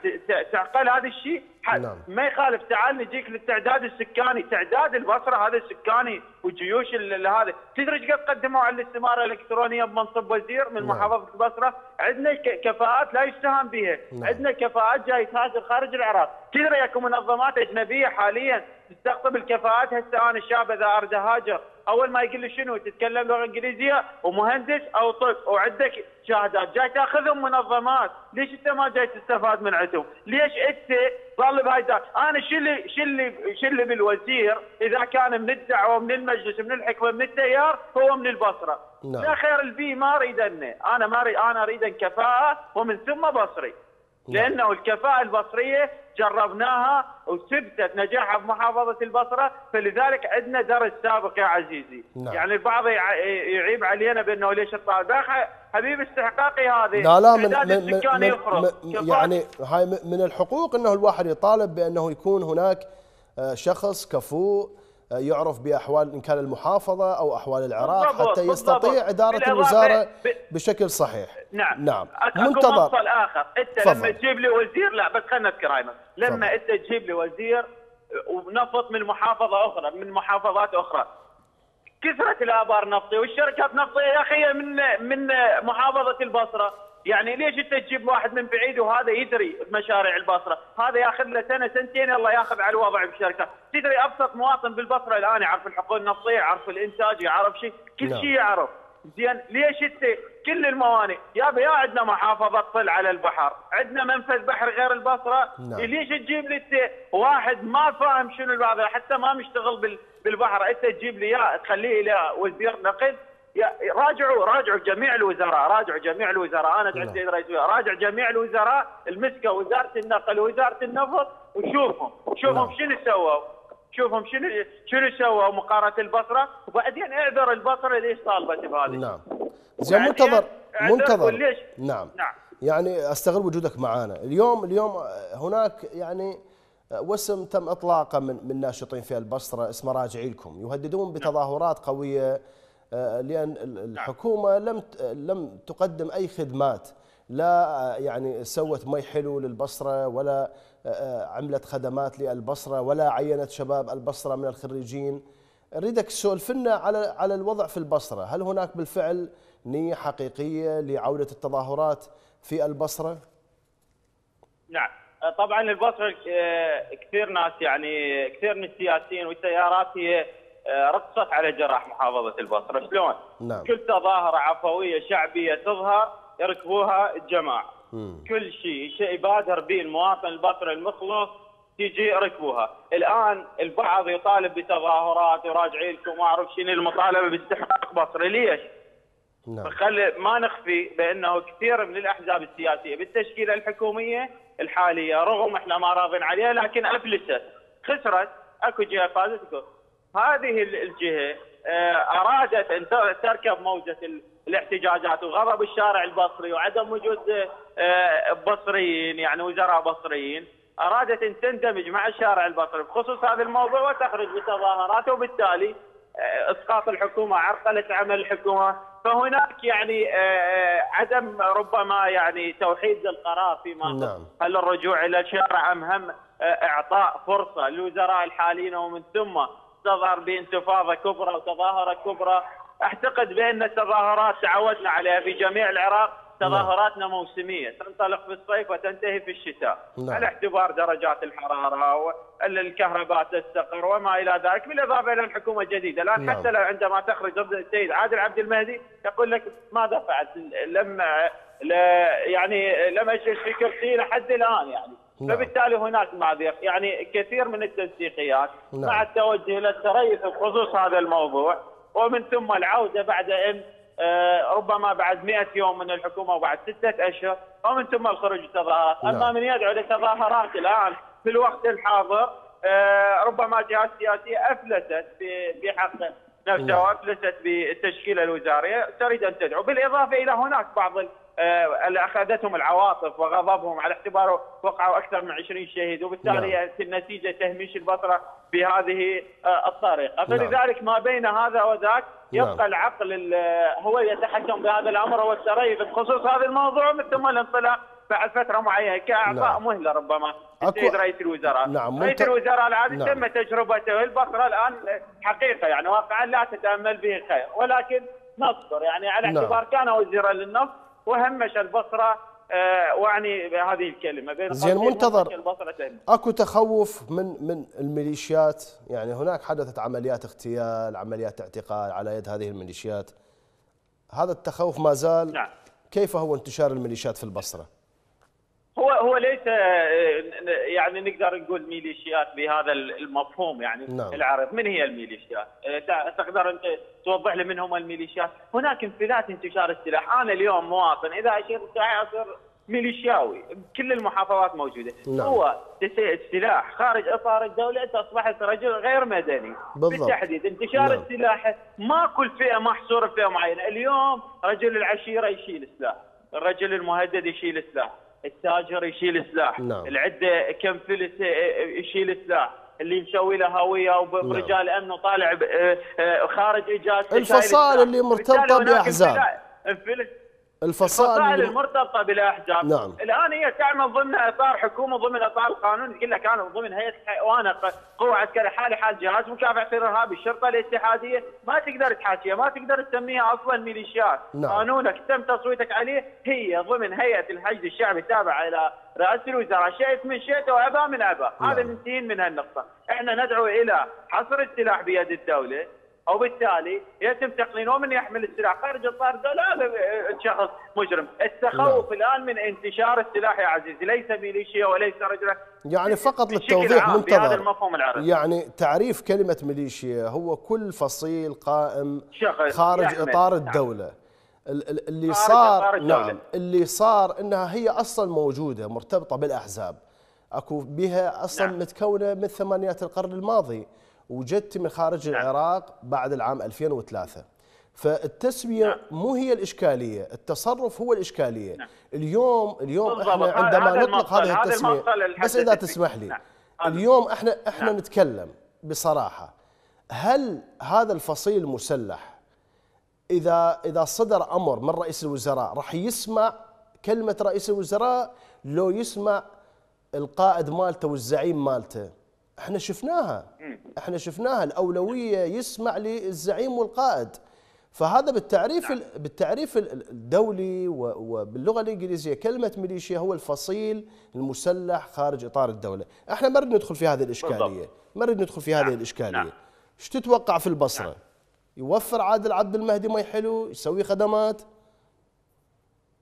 F: تعقل هذا الشيء.
A: نعم.
F: ما يخالف. تعال نجيك للتعداد السكاني. تعداد البصرة هذا السكاني ال- هذا. تدري إيش قد قدموا على الاستماره الالكترونيه بمنصب وزير من
A: نعم.
F: محافظة البصرة؟ عندنا كفاءات لا يستهان بها.
A: نعم.
F: عندنا كفاءات جاي تهاجر خارج العراق. تدري اكو منظمات أجنبية حاليا تستقطب الكفاءات؟ هسه أنا الشاب إذا أريد أهاجر. أول ما يقول لي شنو تتكلم لغة إنجليزية ومهندس أو طب وعندك شهادات. جاي تاخذهم منظمات. ليش أنت ما جاي تستفاد من عندهم؟ ليش أنت ظل بهاي الدار؟ أنا شو اللي شو اللي شو اللي بالوزير؟ إذا كان من الدعوة من المجلس من الحكمة من التيار هو من البصرة.
A: نعم.
F: لا خير البي ما اريدنه أنا ما اريد أنا أريد كفاءة ومن ثم بصري. لأنه الكفاءة البصرية جربناها وثبتت نجاحها بمحافظه البصرة فلذلك عندنا درس سابق يا عزيزي.
A: نعم.
F: يعني البعض يع- يعيب علينا بأنه ليش الطالب لا خ- حبيب استحقاقي هذه.
A: لا لا من من, من. من
F: كفاءة
A: يعني هاي من الحقوق إنه الواحد يطالب بأنه يكون هناك آه، شخص كفؤ آه، يعرف بأحوال إن كان المحافظة أو أحوال العراق
F: بالضبط،
A: حتى
F: بالضبط.
A: يستطيع إدارة
F: بالإضافة
A: الوزارة
F: ب-
A: بشكل صحيح.
F: نعم.
A: نعم. منتظر.
F: مفصل آخر. أنت
A: تفضل.
F: لما تجيب لي وزير لا بس خلينا نذكر أيمن. لما
A: تفضل.
F: أنت تجيب لي وزير ونفط من محافظة أخرى من محافظات أخرى كثرة الآبار النفطية والشركات النفطية يا أخي من من محافظة البصرة. يعني ليش انت تجيب واحد من بعيد وهذا يدري بمشاريع البصرة، هذا ياخذ له سنة سنتين يلا ياخذ على الوضع بالشركة، تدري أبسط مواطن بالبصرة الآن يعرف الحقول النفطية، يعرف الإنتاج، يعرف شيء، كل
A: نعم.
F: شيء يعرف، زين ليش انت كل الموانئ؟ يا يا عندنا محافظة تطل على البحر، عندنا منفذ بحر غير البصرة،
A: نعم.
F: ليش تجيب لي انت واحد ما فاهم شنو البعض حتى ما مشتغل بال- بالبحر. انت تجيب لي إياه تخليه إلى وزير نقل. راجعوا راجعوا جميع الوزراء راجعوا جميع الوزراء. أنا قعدت
A: نعم.
F: رئيس وزراء راجع جميع الوزراء المسكة وزارة النقل ووزاره النفط وشوفهم. شوفهم
A: نعم.
F: شنو سووا. شوفهم شنو شنو سووا مقارنة البصرة. وبعدين اعذر البصرة ليش طالبت بهذه.
A: نعم. زين منتظر منتظر.
F: ليش؟
A: نعم.
F: نعم.
A: يعني استغل وجودك معنا اليوم اليوم هناك يعني وسم تم إطلاقه من من ناشطين في البصرة اسمه راجعي لكم يهددون بتظاهرات قوية لأن ال- الحكومة لم لم تقدم أي خدمات. لا آه، يعني سوت مي حلو للبصرة ولا آه، آه، عملت خدمات للبصرة ولا عينت شباب البصرة من الخريجين. اريدك تسولف لنا على على الوضع في البصرة، هل هناك بالفعل نية حقيقية لعودة التظاهرات في البصرة؟
F: نعم. طبعا البصرة آه، كثير ناس يعني كثير من السياسيين والتيارات هي آه، رقصت على جراح محافظة البصرة شلون؟
A: نعم.
F: كل تظاهرة عفوية شعبية تظهر يركبوها الجماعة
A: مم.
F: كل شيء شيء يبادر به المواطن البصري المخلص تيجي يركبوها الآن البعض يطالب بتظاهرات وراجعي لكم ما اعرف شنو المطالبة باستحقاق بصري ليش؟
A: نعم
F: خلي ما نخفي بانه كثير من الأحزاب السياسية بالتشكيلة الحكومية الحالية رغم إحنا ما راضين عليها لكن افلست خسرت أكو جهة فازت هذه ال- الجهة آه، أرادت أن تركب موجة ال- الاحتجاجات وغضب الشارع البصري وعدم وجود آه، بصريين يعني وزراء بصريين. أرادت أن تندمج مع الشارع البصري بخصوص هذا الموضوع وتخرج بتظاهرات وبالتالي آه، إسقاط الحكومة عرقلة عمل الحكومة. فهناك يعني عدم ربما يعني توحيد للقرار فيما
A: نعم.
F: هل الرجوع إلى الشارع أم هم؟ إعطاء فرصة للوزراء الحاليين ومن ثم تظهر بانتفاضة كبرى وتظاهرة كبرى. أعتقد بأن التظاهرات تعودنا عليها في جميع العراق تظاهراتنا موسمية. تنطلق في الصيف وتنتهي في الشتاء.
A: نعم.
F: على اعتبار درجات الحرارة والكهرباء تستقر وما إلى ذلك بالإضافة إلى الحكومة الجديدة. الآن
A: نعم.
F: حتى لو عندما تخرج ضد السيد عادل عبد المهدي يقول لك ماذا فعلت؟ لم يعني لم أجلس في كرسي لحد الآن يعني.
A: نعم.
F: فبالتالي هناك معذره يعني كثير من التنسيقيات
A: نعم.
F: مع التوجه إلى التريث بخصوص هذا الموضوع ومن ثم العودة بعد أن آه، ربما بعد 100 يوم من الحكومة وبعد ستة أشهر ومن ثم الخروج التظاهرات،
A: نعم.
F: أما من يدعو للتظاهرات الآن في الوقت الحاضر آه، ربما جهات سياسية افلست في في حق نفسها
A: نعم.
F: وافلست بالتشكيلة الوزارية تريد أن تدعو، بالإضافة إلى هناك بعض اللي أخذتهم العواطف وغضبهم على اعتباره وقعوا أكثر من 20 شهيد وبالتالي
A: نعم.
F: ياتي النتيجة تهميش البصره بهذه آه، الطريقة
A: نعم.
F: فلذلك ما بين هذا وذاك
A: نعم.
F: يبقى العقل ال- هو يتحكم بهذا الأمر والتريث بخصوص هذا الموضوع من ثم الانطلاق بعد فترة معينة كاعطاء
A: نعم.
F: مهلة ربما
A: أكو-
F: السيد رئيس الوزراء
A: نعم،
F: رئيس
A: منت-
F: الوزراء العادي
A: نعم.
F: تم تجربته البصره الآن حقيقة يعني واقعا لا تتأمل به خير ولكن نصبر يعني على
A: نعم.
F: اعتبار كان وزيرا للنفط وهمش البصرة آه، وأعني بهذه الكلمة. بين
A: زين، منتظر. أكو تخوف من من الميليشيات؟ يعني هناك حدثت عمليات اغتيال عمليات اعتقال على يد هذه الميليشيات. هذا التخوف ما زال.
F: نعم.
A: كيف هو انتشار الميليشيات في البصرة؟
F: هو هو ليس آه، يعني نقدر نقول ميليشيات بهذا المفهوم يعني
A: نعم.
F: العرب من هي الميليشيات؟ آه، تقدر أنت توضح لي من هم الميليشيات؟ هناك انفلات انتشار السلاح، أنا اليوم مواطن إذا اشير اصير ميليشياوي كل المحافظات موجودة
A: نعم.
F: هو السلاح خارج إطار الدولة انت اصبحت رجل غير مدني
A: بالضبط.
F: بالتحديد انتشار
A: نعم.
F: السلاح ما كل فئة محصورة في فئة معينة اليوم رجل العشيرة يشيل سلاح الرجل المهدد يشيل سلاح التاجر يشيل سلاح
A: نعم.
F: العدة كم فلس يشيل سلاح اللي مسوي له هوية وبرجال أمن وطالع ب- آه، آه، خارج اجازته
A: الفصائل. اللي مرتبطة
F: بالتالي
A: الفصائل
F: الفصائل المرتبطة بالاحزاب
A: نعم.
F: الآن هي تعمل ضمن إطار حكومة ضمن إطار القانون لك أنا ضمن هيئة وأنا قوة عسكرية حالي حال جهاز مكافحة الارهاب الشرطه الاتحادية. ما تقدر تحاكيها ما تقدر تسميها أصلا ميليشيات.
A: نعم.
F: قانونك تم تصويتك عليه هي ضمن هيئة الحشد الشعبي التابعة إلى رئاسة الوزراء. شئت من شئت وأبى من أبى. هذا
A: نعم.
F: منتهين من هالنقطة. إحنا ندعو إلى حصر السلاح بيد الدولة. وبالتالي يتم تقنين ومن يحمل السلاح. خارج اطار الدولة هذا شخص مجرم، التخوف الآن من انتشار السلاح يا عزيزي. ليس ميليشيا وليس رجلا.
A: يعني فقط للتوضيح
F: عام بهذا
A: منتظر.
F: المفهوم العربي.
A: يعني تعريف كلمة ميليشيا هو كل فصيل قائم
F: شخص
A: خارج
F: يحمل.
A: إطار
F: نعم.
A: الدولة. ال- ال- اللي صار. نعم. اللي صار إنها هي أصلا موجودة مرتبطة بالأحزاب. أكو بها أصلا
F: نعم.
A: متكونة من ثمانينات القرن الماضي. وجدت من خارج
F: نعم.
A: العراق بعد العام 2003 فالتسميه
F: نعم.
A: مو هي الإشكالية التصرف هو الإشكالية
F: نعم.
A: اليوم اليوم
F: بالضبط. إحنا
A: عندما
F: هذا
A: نطلق هذه التسميه بس
F: إذا.
A: تسمح لي
F: نعم.
A: اليوم إحنا إحنا
F: نعم.
A: نتكلم بصراحة هل هذا الفصيل المسلح اذا إذا صدر أمر من رئيس الوزراء راح يسمع كلمة رئيس الوزراء لو يسمع القائد مالته والزعيم مالته إحنا شفناها. إحنا شفناها. الأولوية يسمع للزعيم والقائد. فهذا بالتعريف ال- بالتعريف ال- الدولي و- وباللغة الإنجليزية. كلمة ميليشيا هو الفصيل المسلح خارج إطار الدولة. إحنا ما نريد ندخل في هذه
F: الإشكالية.
A: ما نريد ندخل في هذه
F: نعم.
A: الإشكالية.
F: نعم.
A: إيش تتوقع في البصرة؟ يوفر عادل عبد المهدي مي حلو يسوي خدمات؟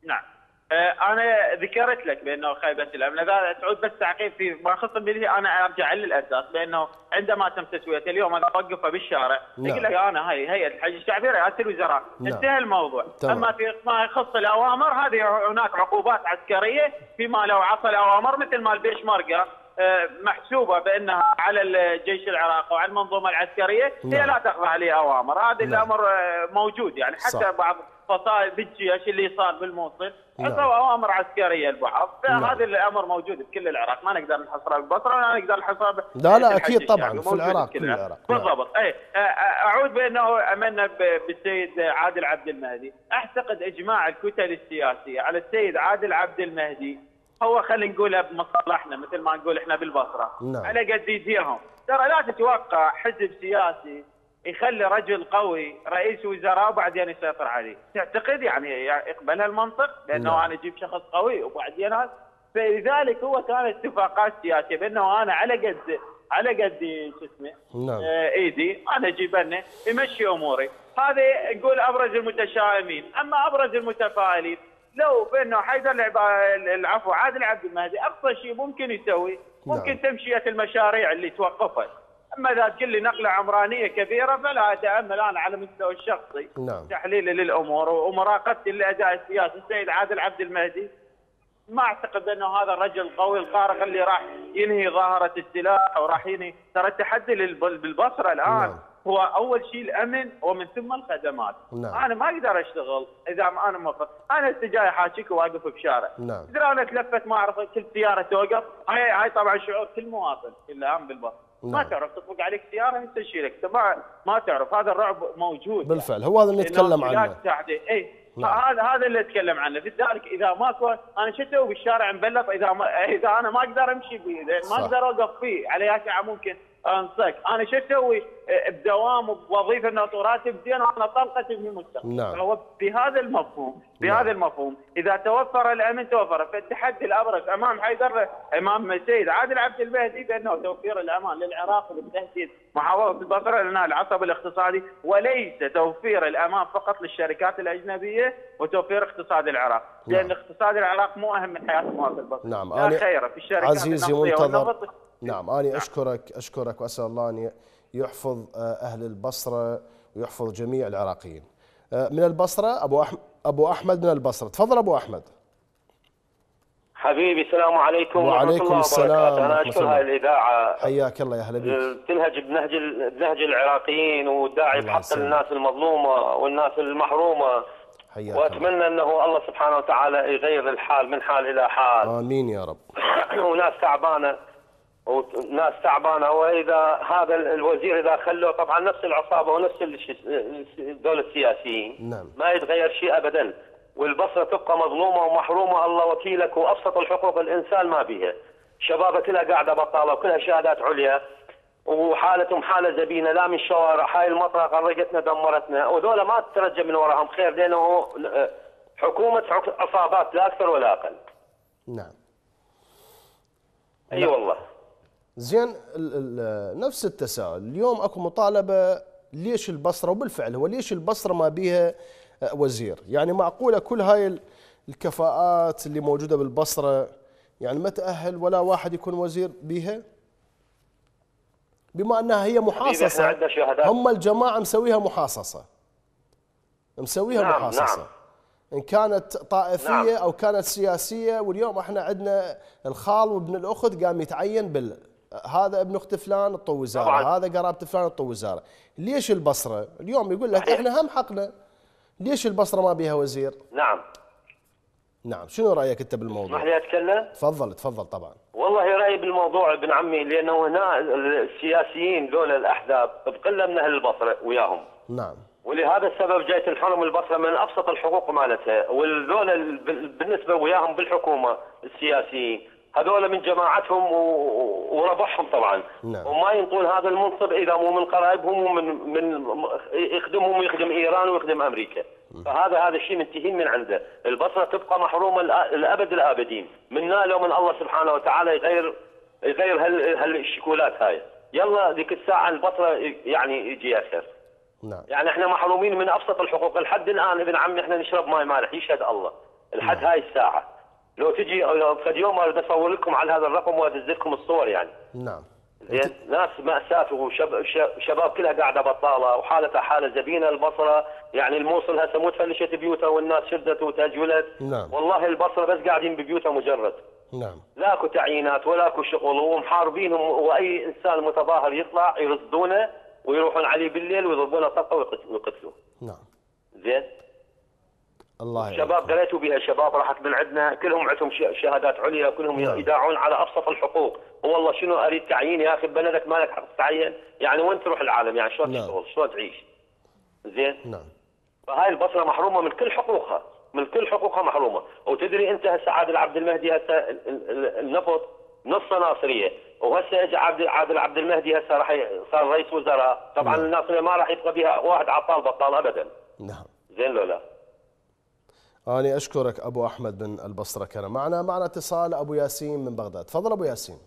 F: نعم. أنا ذكرت لك بأنه خيبه الأمن إذا تعود بس تعقيب في ما الميليشيا أنا أرجع للأساس بأنه عندما تم تسويته اليوم أنا اوقفه بالشارع
A: نعم.
F: يقول لك أنا هاي هيئه الحج الشعبي رئاسه الوزراء
A: نعم.
F: انتهى الموضوع
A: تمام.
F: أما في ما يخص الأوامر هذه هناك عقوبات عسكرية فيما لو عصى الأوامر مثل ما البيشمركه آه، محسوبة بأنها على الجيش العراقي وعلى المنظومة العسكرية هي
A: نعم.
F: لا تخضع لأوامر هذا. الأمر آه، موجود يعني حتى
A: صح.
F: بعض فصائل بالجيش اللي صار بالموصل
A: نعم.
F: عطوا اوامر عسكريه البعض
A: نعم.
F: فهذا الامر موجود بكل العراق ما نقدر نحصرها بالبصره ولا نقدر نحصرها ب-
A: لا، لا،
F: الحج
A: طبعاً،. في العراق، كل العراق. نعم.
F: بالضبط اي أعود بأنه أمنا بالسيد عادل عبد المهدي أعتقد إجماع الكتل السياسية على السيد عادل عبد المهدي هو خلينا نقولها بمصلحنا مثل ما نقول إحنا بالبصرة
A: نعم.
F: على قد يديهم ترى لا تتوقع حزب سياسي يخلي رجل قوي رئيس وزراء وبعدين يسيطر عليه. تعتقد يعني يقبل هالمنطق لأنه
A: نعم.
F: أنا أجيب شخص قوي وبعدين فلذلك هو كانت اتفاقات سياسية بأنه أنا على قد على قد شو اسمه؟
A: نعم.
F: آه، إيدي. أنا أجيب لنا يمشي أموري. هذا نقول أبرز المتشائمين. أما أبرز المتفائلين لو بأنه حيدر العفو عادل عبد المهدي أقصى شيء ممكن يسوي ممكن
A: نعم.
F: تمشية المشاريع اللي توقفت. أما إذا تقول لي نقلة عمرانية كبيرة فلا أتأمل أنا على المستوى الشخصي
A: نعم.
F: تحليلي للأمور ومراقبتي للاداء السياسي السيد عادل عبد المهدي ما أعتقد أنه هذا الرجل القوي الخارق اللي راح ينهي ظاهرة السلاح أو راح ينهي ترى التحدي بالبصرة الآن
A: نعم.
F: هو أول شيء الأمن ومن ثم الخدمات
A: نعم.
F: أنا ما أقدر أشتغل إذا ما أنا موقف أنا هسه جاي حاجيك وأقف بشارع
A: نعم.
F: تدري أنا تلفت ما أعرف كل سيارة توقف هاي هاي طبعا شعور كل مواطن الان بالبصرة ما
A: نعم.
F: تعرف تطبق عليك سيارة انت تشيلك ما ما تعرف هذا الرعب موجود
A: بالفعل هو هذا اللي نتكلم عنه
F: اي
A: نعم.
F: هذا هذا اللي اتكلم عنه لذلك إذا ماكو أنا شو أسوي بالشارع مبلط إذا ما إذا أنا ما أقدر أمشي فيه. ما أقدر أوقف فيه على يا ساعه ممكن انصك أنا شو أسوي؟ بدوام وبوظيفه انه راتب زين وأنا طلقتي في المستقبل
A: نعم.
F: فهو بهذا المفهوم
A: نعم.
F: بهذا المفهوم. إذا توفر الأمن توفر. فالتحدي الأبرز أمام حيدر أمام السيد عادل عبد المهدي بأنه توفير الأمان للعراق وبالتهديد محافظه البصرة لانها العصب الاقتصادي. وليس توفير الأمان فقط للشركات الأجنبية وتوفير اقتصاد العراق. لأن
A: نعم.
F: اقتصاد العراق مو أهم من حياة مواطن البصرة.
A: نعم.
F: لا خير في الشركات
A: عزيزي منتظر. نعم أنا أشكرك أشكرك وأسأل الله أن يحفظ آه، أهل البصرة ويحفظ جميع العراقيين. آه، من البصرة؟ أبو أحمد أبو أحمد من البصرة. تفضل أبو أحمد.
G: حبيبي السلام عليكم ورحمة
A: وعليكم
G: الله
A: السلام
G: وبركاته أنا أشكر
A: الله.
G: هاي الإذاعة
A: حياك الله يا هلا بك
G: تنهج بنهج بنهج العراقيين
A: الله
G: بحق. الناس المظلومة والناس المحرومة.
A: حياك الله.
G: وأتمنى أنه الله سبحانه وتعالى يغير الحال من حال إلى حال.
A: آمين يا رب.
G: وناس تعبانة وناس تعبانة. وإذا هذا الوزير إذا خلوه طبعا نفس العصابة ونفس دول السياسيين.
A: نعم.
G: ما يتغير شيء أبدا. والبصرة تبقى مظلومة ومحرومة. الله وكيلك وأبسط الحقوق الإنسان ما بيها. شبابها كلها قاعدة بطالة وكلها شهادات عليا. وحالتهم حالة زبينة لا من شوارع. هاي المطرة غرقتنا دمرتنا. وذولا ما تترجى من وراهم خير لأنه حكومة عصابات لا أكثر ولا أقل.
A: نعم.
G: أي والله.
A: زين نفس التساؤل اليوم أكو مطالبة ليش البصرة وبالفعل هو ليش البصرة ما بيها آه، وزير يعني معقولة كل هاي ال- الكفاءات اللي موجودة بالبصرة يعني ما تأهل ولا واحد يكون وزير بيها بما أنها هي
G: محاصصة.
A: هم الجماعة مسويها محاصصة مسويها
G: نعم،
A: محاصصة
G: نعم.
A: إن كانت طائفية
G: نعم.
A: أو كانت سياسية واليوم إحنا عندنا الخال وابن الأخت قام يتعين بال هذا ابن أخت فلان الطو وزاره. هذا قرابة فلان الطو وزاره ليش البصرة؟ اليوم يقول لك. إحنا هم حقنا. ليش البصرة ما بيها وزير؟
G: نعم.
A: نعم. شنو رأيك أنت
G: اسمح
A: بالموضوع
G: لي أتكلم؟
A: تفضل تفضل طبعا.
G: والله رايي بالموضوع ابن عمي لأنه هنا السياسيين ذول الأحزاب بقله من أهل البصرة وياهم.
A: نعم.
G: ولهذا السبب جاي تنحرم البصرة من أبسط الحقوق مالتها والذول ال- بالنسبة وياهم بالحكومة السياسيين. هذول من جماعتهم وربحهم طبعا.
A: نعم.
G: وما ينطون هذا المنصب إذا مو من قرايبهم ومن من يخدمهم ويخدم إيران ويخدم أمريكا. فهذا هذا الشيء منتهين من عنده. البصرة تبقى محرومة الأبد الآبدين. منا لو من الله سبحانه وتعالى يغير يغير هال هالشكولات هاي. يلا ذيك الساعة البصرة يعني يجي ياسر
A: نعم.
G: يعني إحنا محرومين من أبسط الحقوق. لحد الآن ابن عمي إحنا نشرب ماي مالح يشهد الله. لحد هاي الساعة. لو تجي لو فد يوم اريد اصور لكم على هذا الرقم وادز لكم الصور يعني.
A: نعم.
G: زين ناس مأساة وشباب كلها قاعدة بطالة وحالتها حالة زبينة البصرة يعني الموصل هسه مو تفلشت بيوتها والناس شدت وتاجلت
A: نعم.
G: والله البصرة بس قاعدين ببيوتها مجرد.
A: نعم.
G: لا اكو تعيينات ولا اكو شغل ومحاربينهم وأي إنسان متظاهر يطلع يرصدونه ويروحون عليه بالليل ويضربونه طلقه ويقت- ويقتلوه.
A: نعم.
G: زين؟
A: الله يعينك.
G: شباب دريتوا بها شباب راحت من عندنا. كلهم عندهم شهادات عليا كلهم
A: نعم.
G: يداعون على أبسط الحقوق. والله شنو أريد تعيين يا أخي؟ ببلدك مالك حق تعين. يعني وين تروح العالم؟ يعني شلون
A: نعم.
G: تشتغل؟ شلون تعيش؟ زين؟
A: نعم.
G: فهاي البصرة محرومة من كل حقوقها. من كل حقوقها محرومة. وتدري أنت هسه عادل عبد المهدي هسه ال- ال- النفط نص ناصرية. وهسه اجى عبد عادل عبد المهدي هسه راح صار رئيس وزراء. طبعا
A: نعم.
G: الناصرية ما راح يبقى بها واحد عطال بطال ابدا.
A: نعم.
G: زين لو لا
A: أنا أشكرك أبو أحمد من البصرة كان معنا معنا اتصال أبو ياسين من بغداد. تفضل أبو ياسين.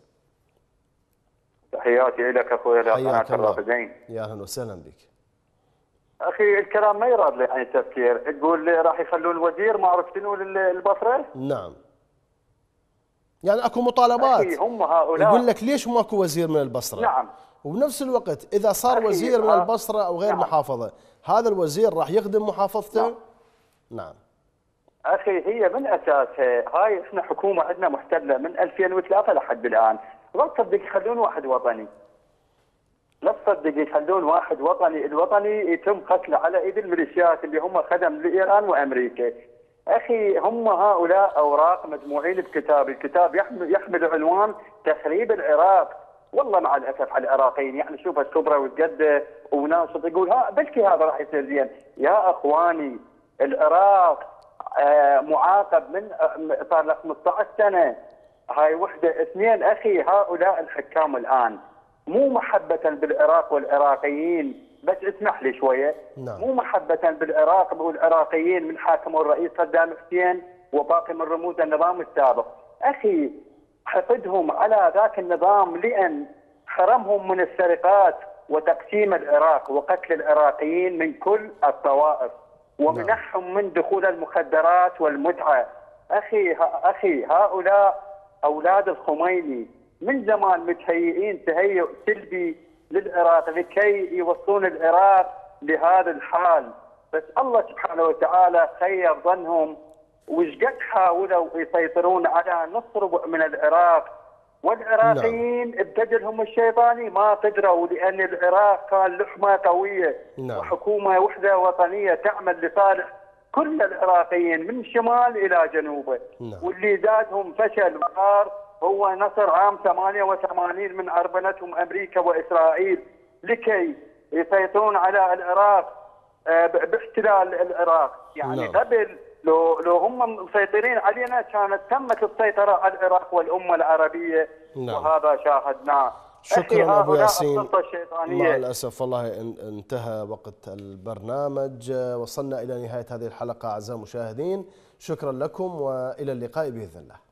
H: تحياتي لك قناة
A: الله.
H: الرافدين.
A: يا أهلا وسهلا بك.
H: أخي الكلام ما يراد له يعني تفكير تقول لي راح يخلون الوزير ما أعرف شنو لل- البصرة؟
A: نعم. يعني أكو مطالبات.
H: أخي هم هؤلاء
A: يقول لك ليش ماكو وزير من البصرة؟
H: نعم.
A: وبنفس الوقت إذا صار
H: أخي،
A: وزير من
H: ها-
A: البصرة أو غير
H: نعم.
A: محافظة هذا الوزير راح يخدم محافظته؟
H: نعم.
A: نعم.
H: أخي هي من أساسها؟ هاي إحنا حكومة عندنا محتلة من 2003 لحد الآن. لا تصدق يخلون واحد وطني. لا تصدق يخلون واحد وطني. الوطني يتم قتله على إيد الميليشيات اللي هم خدم لإيران وأمريكا. أخي هم هؤلاء أوراق مجموعين بكتاب. الكتاب يحمل, عنوان تخريب العراق. والله مع الأسف على العراقيين. يعني شوف الكبرى والجدة وناشط يقول ها بلكي هذا راح يصير زين. يا أخواني العراق معاقب من آه صار له 15 سنة. هاي وحدة اثنين أخي هؤلاء الحكام الآن. مو محبة بالعراق والعراقيين. بس اسمح لي شوية.
A: نعم.
H: مو محبة بالعراق والعراقيين من حاكموا الرئيس صدام حسين وباقي من رموز النظام السابق. أخي حقدهم على ذاك النظام لأن حرمهم من السرقات وتقسيم العراق وقتل العراقيين من كل الطوائف. ومنحهم من دخول المخدرات والمتعة. أخي أخي هؤلاء أولاد الخميني من زمان متهيئين تهيؤ سلبي للعراق لكي يوصلون العراق لهذا الحال. بس الله سبحانه وتعالى خير ظنهم. وش قد حاولوا يسيطرون على نص ربع من العراق والعراقيين نعم. ابتدلهم الشيطاني ما قدروا لأن العراق كان لحمة قوية
A: نعم.
H: وحكومة وحدة وطنية تعمل لصالح كل العراقيين من شمال إلى جنوبه
A: نعم.
H: واللي زادهم فشل وصار هو نصر عام 88 من أربنتهم أمريكا وإسرائيل لكي يسيطرون على العراق باحتلال العراق يعني
A: نعم.
H: قبل لو لو هم مسيطرين علينا كانت تمت السيطرة على العراق والأمة العربية.
A: نعم.
H: وهذا شاهدناه.
A: شكرا
H: أبو
A: ياسين. مع الأسف والله إن- انتهى وقت البرنامج. وصلنا إلى نهاية هذه الحلقة أعزائي المشاهدين. شكرا لكم وإلى اللقاء بإذن الله.